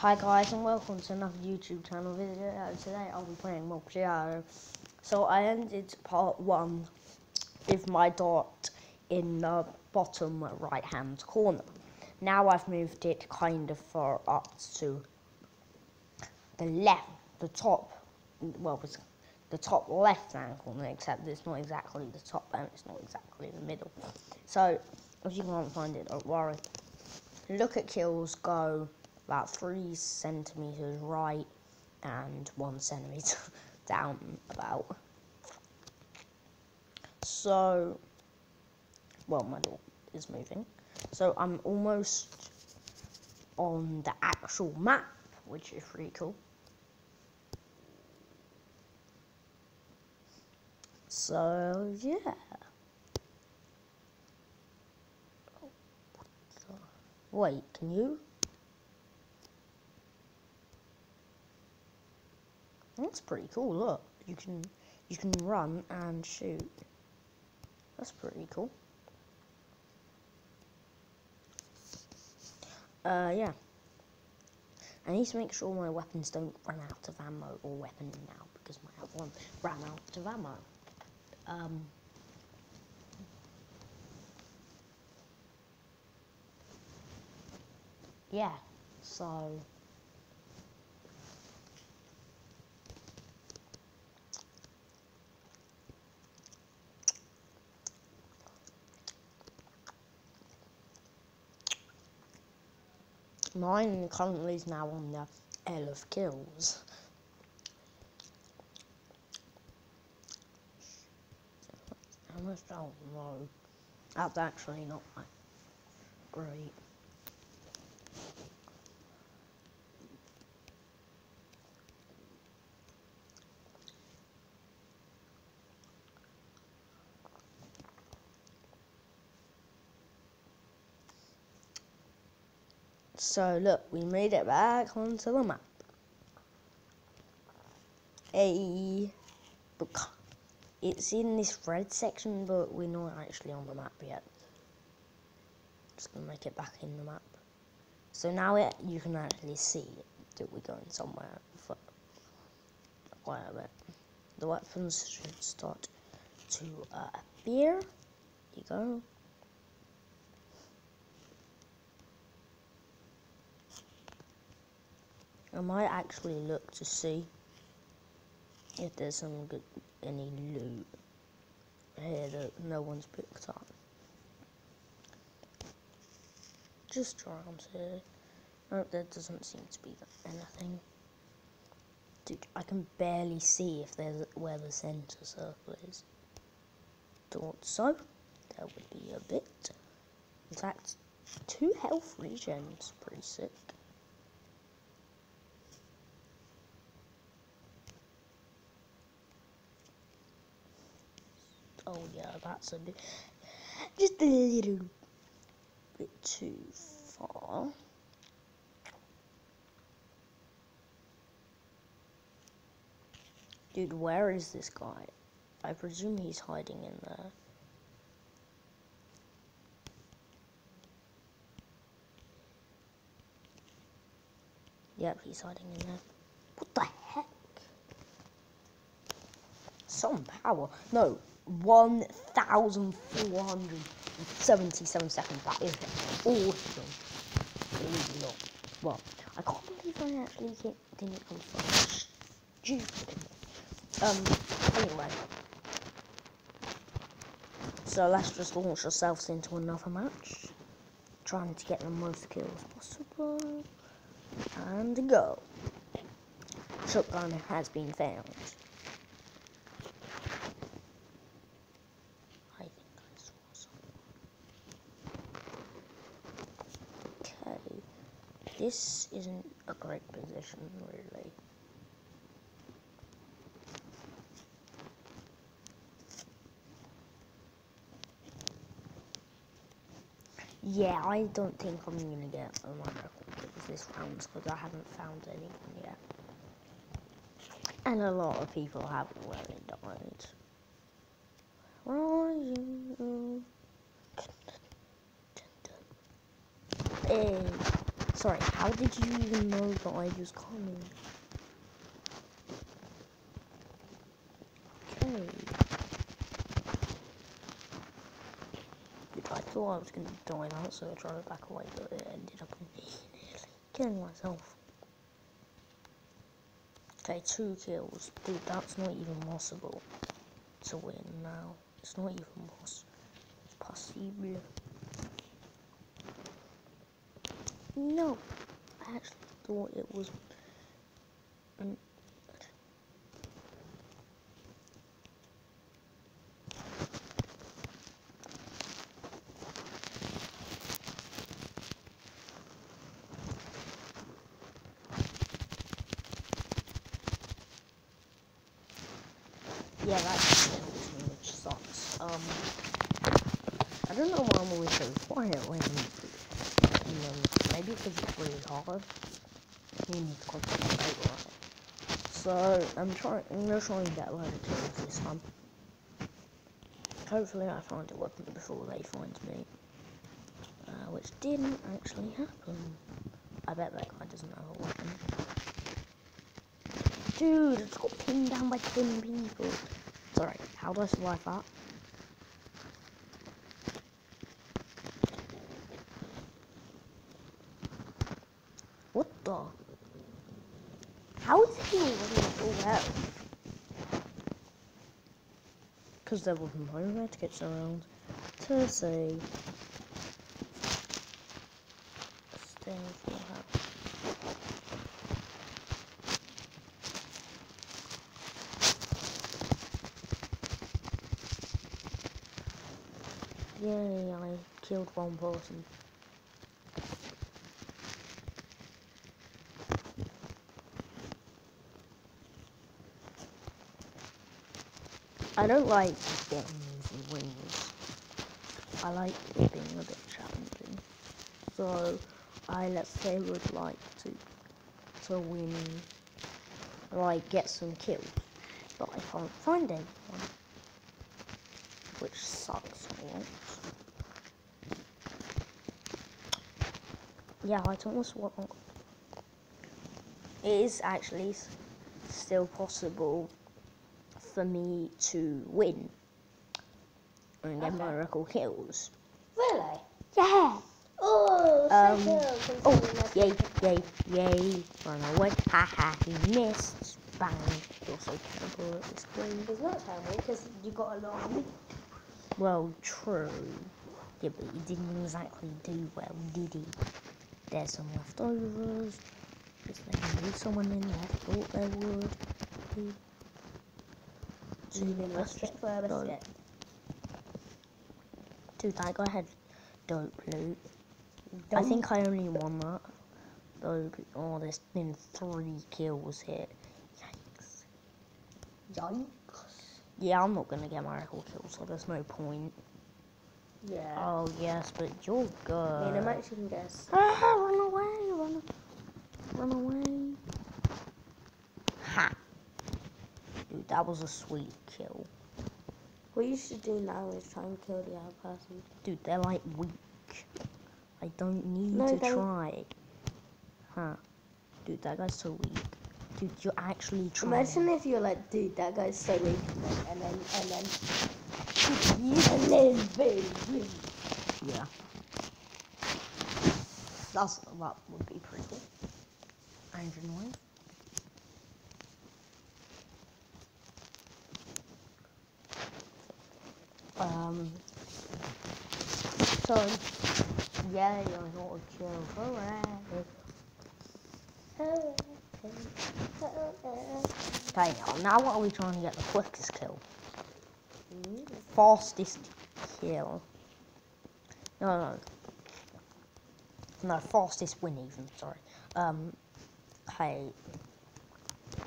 Hi guys and welcome to another YouTube channel video. Today I'll be playing mobg.io. So I ended part one with my dot in the bottom right hand corner. Now I've moved it kind of far up to the left, the top, well the top left hand corner except it's not exactly the top and it's not exactly the middle. So if you can't find it don't worry. Look at kills go about three centimeters right and one centimeter down about. So, well, my door is moving. So I'm almost on the actual map, which is pretty cool. So, yeah. Wait, can you? That's pretty cool. Look, you can you can run and shoot. That's pretty cool. Uh, yeah. I need to make sure my weapons don't run out of ammo or weapon now because my other one ran out of ammo. Um. Yeah, so. Mine currently is now on the L of kills. I almost don't know. That's actually not my great. So look, we made it back onto the map. A book. It's in this red section, but we're not actually on the map yet. Just gonna make it back in the map. So now it, you can actually see that we're going somewhere for quite a bit. The weapons should start to uh, appear. You go. I might actually look to see if there's some good any loot here that no one's picked up. Just around here. No, there doesn't seem to be anything. Dude, I can barely see if there's where the center circle is. Thought so. There would be a bit. In fact, two health regens. Pretty sick. Oh yeah, that's a bit, just a little bit too far. Dude, where is this guy? I presume he's hiding in there. Yep, he's hiding in there. What the heck? Some power. No, 1,477 seconds. That is awesome. Really. Well, I can't believe I actually didn't come from stupid. Um, anyway. So let's just launch ourselves into another match. Trying to get the most kills possible. And go. Shotgun has been found. This isn't a great position, really. Yeah, I don't think I'm gonna get a microphone this round because I haven't found anyone yet. And a lot of people have already died. Where are you? Hey. Sorry, how did you even know that I was coming? Okay. I thought I was gonna die now, so I tried to back away, but it ended up nearly killing myself. Okay, two kills. Dude, that's not even possible to win now. It's not even possible. It's possible. No, I actually thought it was. Mm. Yeah, that's which sucks. Um, I don't know why I'm always so quiet when you know, maybe because it's really hard. To. So I'm trying. I'm gonna try and get of kills this time. Hopefully, I find a weapon before they find me, uh, which didn't actually happen. I bet that guy doesn't have a weapon. Dude, it's got pinned down by 10 people. Sorry, how do I survive that? What the? How is he already at full health? There was nowhere to get around to say stay full health. Yay, I killed one person. I don't like easy wins. I like it being a bit challenging. So, I let's say would like to to win, like get some kills, but I can't find anyone, which sucks a lot. Yeah, I don't know what. It is actually still possible for me to win and get Okay. my record kills. Really? Yeah. Oh, Um, so cool. Oh, yay, yay, yay. Run away. Ha ha, he missed. Bang. You're so terrible at this game. It's not terrible because you got a lot of meat. Well, true. Yeah, but he didn't exactly do well, did he? There's some leftovers. There knew someone in there thought there would let's a just stick for a biscuit. Dude, that guy had dope loot. I think I only won that. Though, oh, there's been three kills here. Yikes. Yikes. Yeah, I'm not gonna get my record kills, so there's no point. Yeah. Oh, yes, but you're good. I mean, I'm actually gonna guess. Ah, run away, run, run away. Ha! Dude, that was a sweet kill. What you should do now is try and kill the other person. Dude, they're like weak. I don't need No, to try. Huh. Dude, that guy's so weak. Dude, you're actually trying. Imagine if you're like, dude, that guy's so weak, and then and then and then boom. Yeah. That's, that would be pretty cool. And annoying. Um. So, yeah, you're not a kill. Hooray. Okay, now what are we trying to get the quickest kill? Fastest kill. No, no. No, fastest win even, sorry. Um, hey,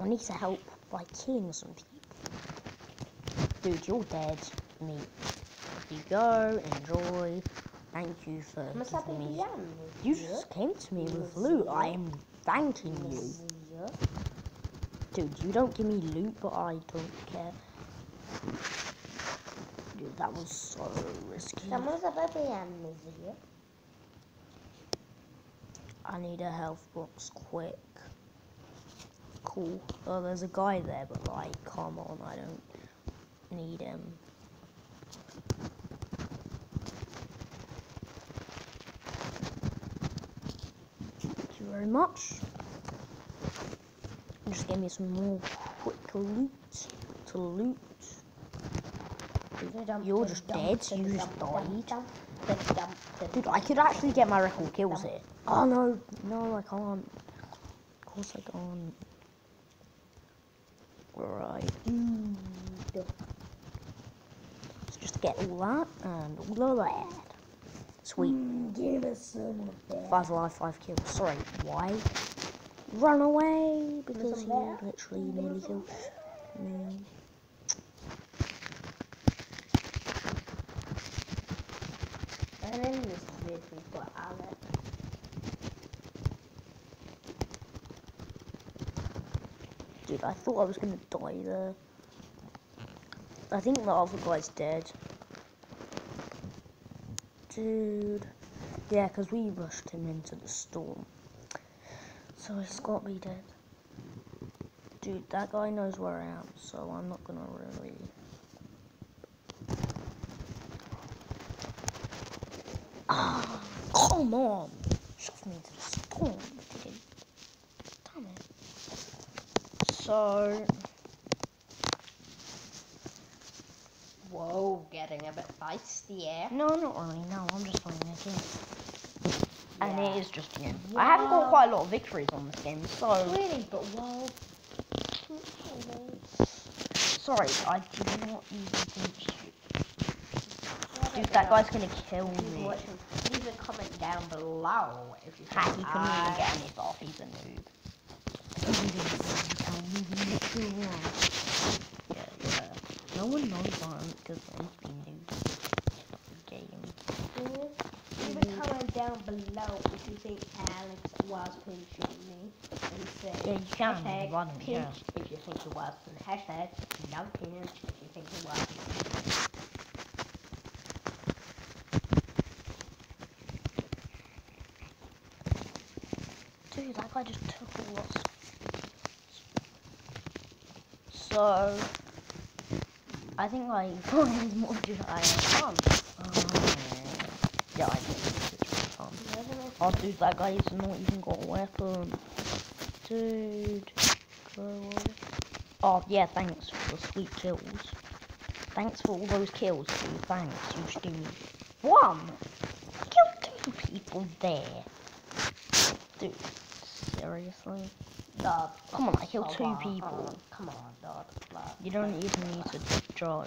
I need to help by killing some people. Dude, you're dead. Me. You go, enjoy. Thank you for giving me. been You just came to me with loot. I am thanking you. Dude, you don't give me loot, but I don't care. Dude, that was so risky. Estamos a beber música. I need a health box quick. Cool. Oh, there's a guy there, but like, come on, I don't need him. Very much. Just give me some more quick loot to loot. You're just dead, you just died. Dude, I could actually get my record kills here. Oh no, no, I can't. Of course I can't. Right. Let's just get all that and all of that. Sweet. Mm, give us some of that. Five alive, five kills. Sorry, why? Run away because he bear. literally nearly killed me. And in this vid we've got Alex. Dude, I thought I was gonna die there. I think the other guy's dead. Dude. Yeah, because we rushed him into the storm. So he's got be dead. Dude, that guy knows where I am, so I'm not gonna really. Ah, come on! Shove me into the storm, dude. Damn it. So, Whoa, getting a bit feisty, yeah? no, not really. No, I'm just playing a game. And it is just a game. I haven't got quite a lot of victories on this game, so Really, but well... sorry, I did not even think you. Dude, that guy's gonna kill me. Leave a comment down below if you think he couldn't even get any off. He's a noob. No one knows I'm because he's been noob. Game. Leave a comment down below if you think Alex was pinching me. And say Yeah, you can, hashtag run, pinch yeah. if you think he was. And hashtag no pinch if you think he was. Dude, that guy just took all us. So, I think like is more just I am. Oh, yeah, I think it's really fun. Oh, dude, that guy has not even got a weapon. Dude. Oh, yeah, thanks for the sweet kills. Thanks for all those kills, dude. Thanks. You me one. I killed two people there. Dude, seriously? Come on, I killed Come two on, people. Come on, dog. You don't even need to joke.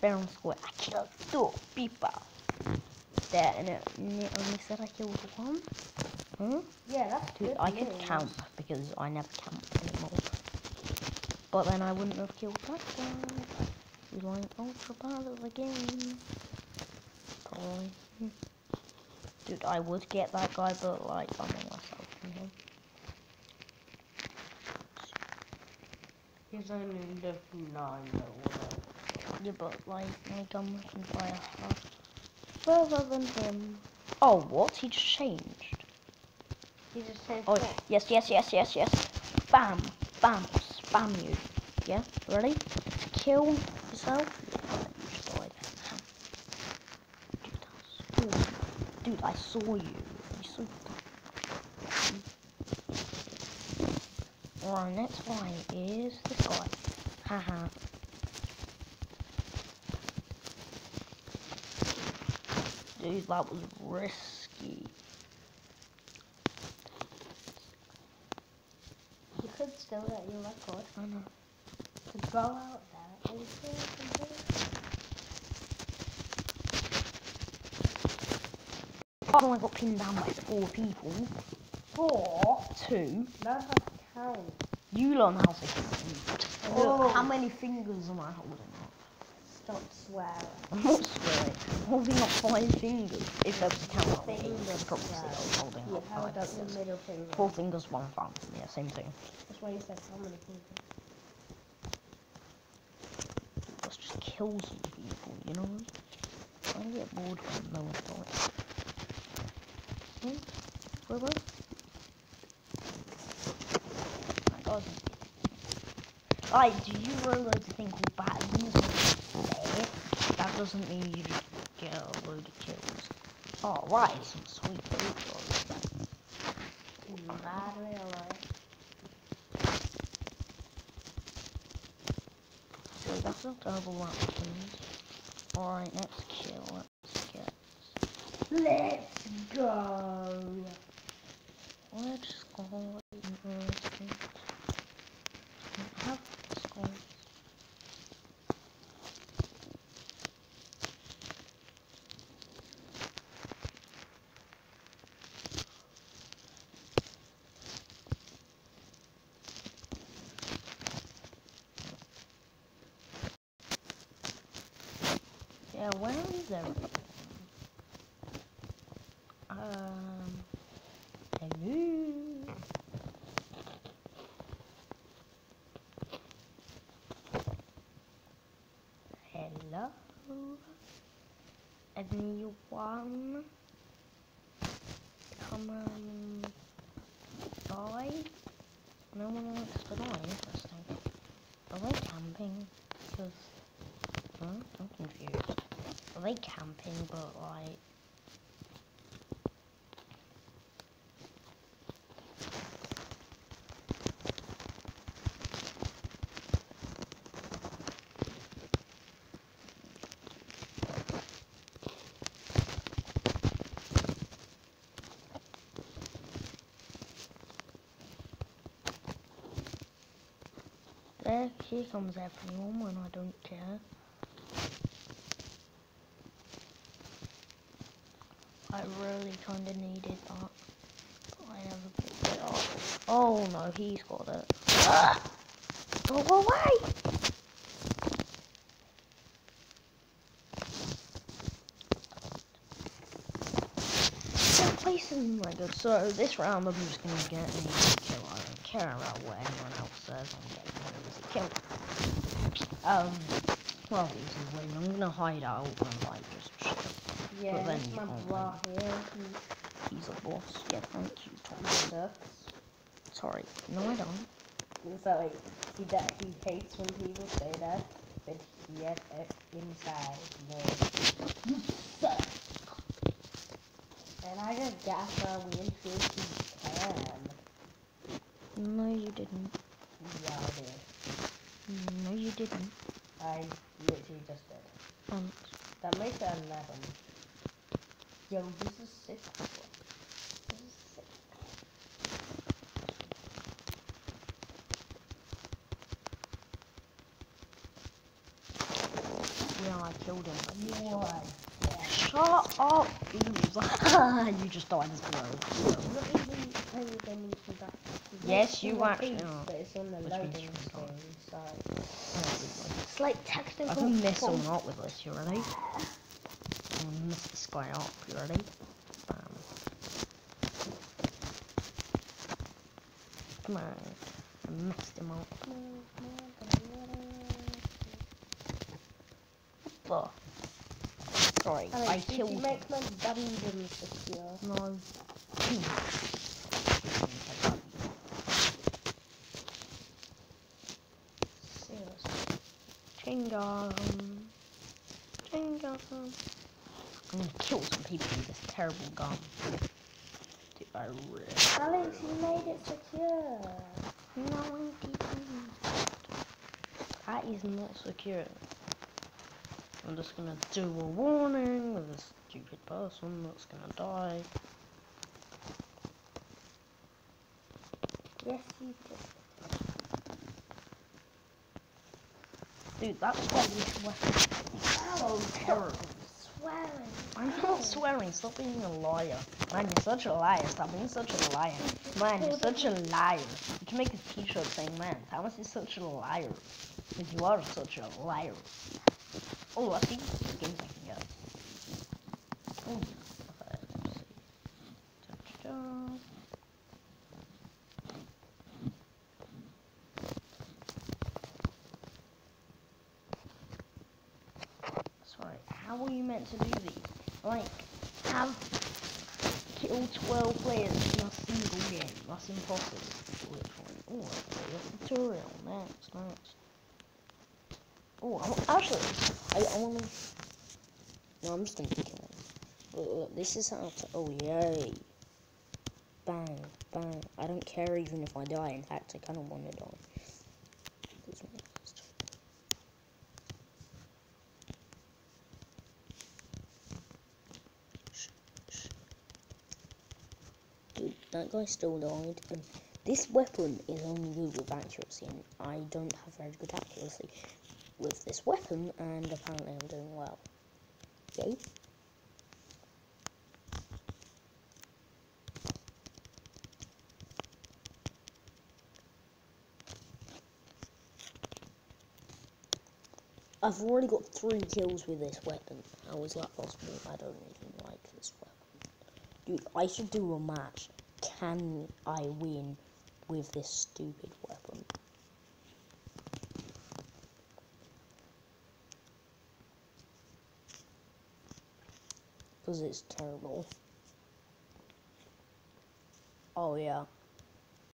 Fair and square. I killed two people. There, and it, and it only said I killed one? Huh? Yeah, that's Dude, good I could camp because I never camp anymore. But then I wouldn't have killed that guy. Like ultra the game. Probably. Hmm. Dude, I would get that guy, but like, I'm on myself He's only level 9 or whatever. Yeah, but like, my gun can fire far further than him. Oh, what? He just changed. He just said Oh, yes, yes, yes, yes, yes. Bam, bam, spam you. Yeah, ready? Kill yourself? Yeah, you just died. Dude, that was awesome. Dude, I saw you. You saw Alright, next guy is this guy. Haha. Dude, that was risky. You could still get your record. I know. To go out there and see if you can do I got pinned down by four people. Four? Two. That's how. You learn how to count. Oh. How many fingers am I holding up? Stop swearing. I'm not swearing. I'm holding up five fingers. If there was a count on Fingers, probably I was yeah. holding up five fingers. your middle finger. Four fingers, one thumb. Yeah, same thing. That's why you said how many fingers. Let's just kill some people, you know? I get bored when no one dies. Hmm? Where was? That. Like, do you realise the thing called battles there? That doesn't mean you just get a load of kills. Oh, right, some sweet food. Mad alright. So that's a double weapons. Alright, next kill. Let's get. Let's go. Let's go. Let's go. Have skulls. Yeah, is everything? Um, hello. Hello. Anyone? Come on. Die? No one wants to die. Interesting. Are they camping? Because Huh? I'm confused. Are they camping, but like... There, here comes everyone when I don't care. I really kinda needed that. I never picked it up. Oh no, he's got it. Ah! Go away! Stop placing. So this round I'm just gonna get easy kill. I don't care about what anyone else says. I'm getting an easy kill. Um, well, easy win. I'm gonna hide out and like just Yeah, then my bra here. He's a boss. Yeah, thank you, Tom. Sorry. No, I don't. So like, he that he hates when people say that, but yet uh, inside knows you suck. And I just gas win if he can. No, you didn't. Yeah, I did. No, you didn't. I literally just did. Thanks. That makes it 11. Yo, this is sick. This is sick. Yeah, I killed him. you Why? Shut up, loser. you just died as well. Not even anything from that. Yes, you actually. But it's on the Which loading screen, not. so. It's like technical. I can fault. someone up with this. You ready? I'm gonna mess this guy up. You ready? Bam. Come on. I messed him up. What the? Sorry, Alex, I killed you make my dungeon secure? No. Seriously. Chingam. Chingam. I'm gonna kill some people with this terrible gun. Dude, I really. Alex, you made it secure. No, I didn't. That is not secure. I'm just gonna do a warning with a stupid person that's gonna die. Yes, you did. Dude, that's why this weapon Oh, is so terrible. Swearing. I'm not swearing, stop being a liar. Man, you're such a liar, stop being such a liar. Man, you're such a liar. You can make a t-shirt saying, man, Thomas is such a liar. Because you are such a liar. Oh, I see skins I can get. Oh, okay, let's see. Da-da-da. Sorry, how were you meant to do these? Like, kill 12 players in a single game. That's impossible. Oh, okay, a tutorial. Next, next. Oh, I'm, actually, I, I want to... No, I'm just to kill him. Look, look, this is how to... Oh, yay. Bang, bang. I don't care even if I die. In fact, I kind of want to die. This one first. Shh, shh. Dude, that guy still died. And this weapon is only good with accuracy, and I don't have very good accuracy with this weapon, and apparently I'm doing well. Yay. I've already got three kills with this weapon. How is that possible? I don't even like this weapon. Dude, I should do a match. Can I win with this stupid weapon? Because it's terrible. Oh yeah.